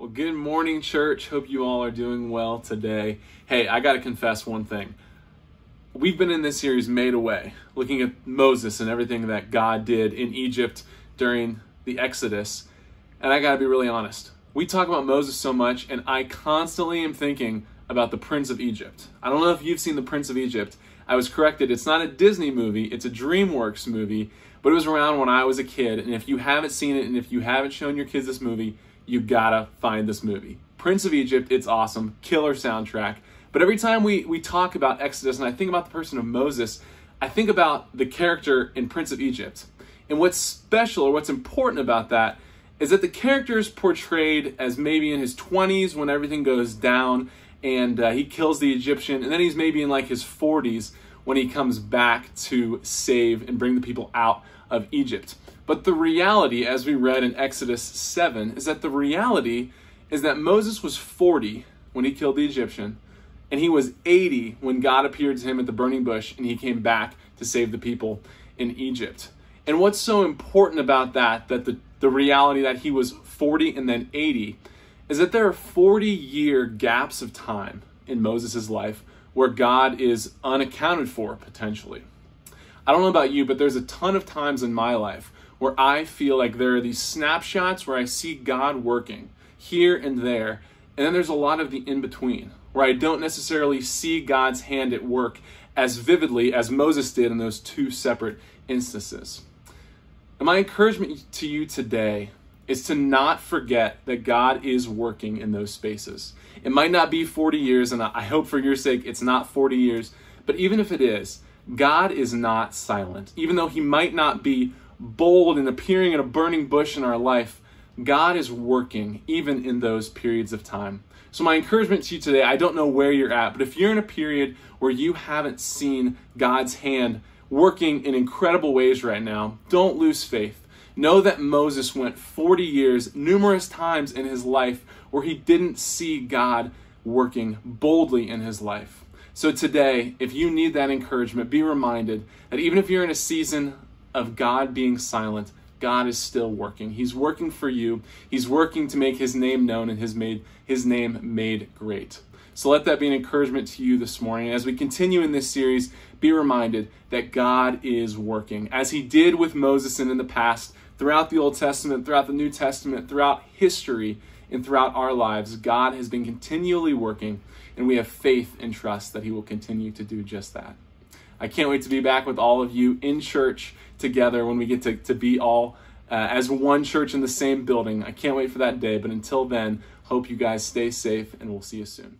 Well, good morning, church. Hope you all are doing well today. Hey, I got to confess one thing. We've been in this series Made Away, looking at Moses and everything that God did in Egypt during the Exodus. And I got to be really honest. We talk about Moses so much, and I constantly am thinking about the Prince of Egypt. I don't know if you've seen the Prince of Egypt. I was corrected. It's not a Disney movie, it's a DreamWorks movie, but it was around when I was a kid. And if you haven't seen it and if you haven't shown your kids this movie, you gotta find this movie. Prince of Egypt, it's awesome, killer soundtrack. But every time we, we talk about Exodus and I think about the person of Moses, I think about the character in Prince of Egypt. And what's special or what's important about that is that the character is portrayed as maybe in his 20s when everything goes down and uh, he kills the Egyptian, and then he's maybe in like his 40s when he comes back to save and bring the people out of Egypt. But the reality, as we read in Exodus 7, is that the reality is that Moses was 40 when he killed the Egyptian, and he was 80 when God appeared to him at the burning bush and he came back to save the people in Egypt. And what's so important about that, that the, the reality that he was 40 and then 80, is that there are 40 year gaps of time in Moses' life where God is unaccounted for potentially. I don't know about you, but there's a ton of times in my life where I feel like there are these snapshots where I see God working here and there, and then there's a lot of the in between where I don't necessarily see God's hand at work as vividly as Moses did in those two separate instances. And my encouragement to you today is to not forget that God is working in those spaces. It might not be 40 years, and I hope for your sake it's not 40 years, but even if it is, God is not silent. Even though He might not be bold and appearing in a burning bush in our life, God is working even in those periods of time. So, my encouragement to you today I don't know where you're at, but if you're in a period where you haven't seen God's hand working in incredible ways right now, don't lose faith. Know that Moses went 40 years, numerous times in his life, where he didn't see God working boldly in his life. So today, if you need that encouragement, be reminded that even if you're in a season of God being silent, God is still working. He's working for you. He's working to make his name known and his made his name made great. So let that be an encouragement to you this morning. As we continue in this series, be reminded that God is working. As he did with Moses and in the past, throughout the Old Testament, throughout the New Testament, throughout history, and throughout our lives, God has been continually working, and we have faith and trust that he will continue to do just that. I can't wait to be back with all of you in church together when we get to, to be all uh, as one church in the same building. I can't wait for that day, but until then, hope you guys stay safe, and we'll see you soon.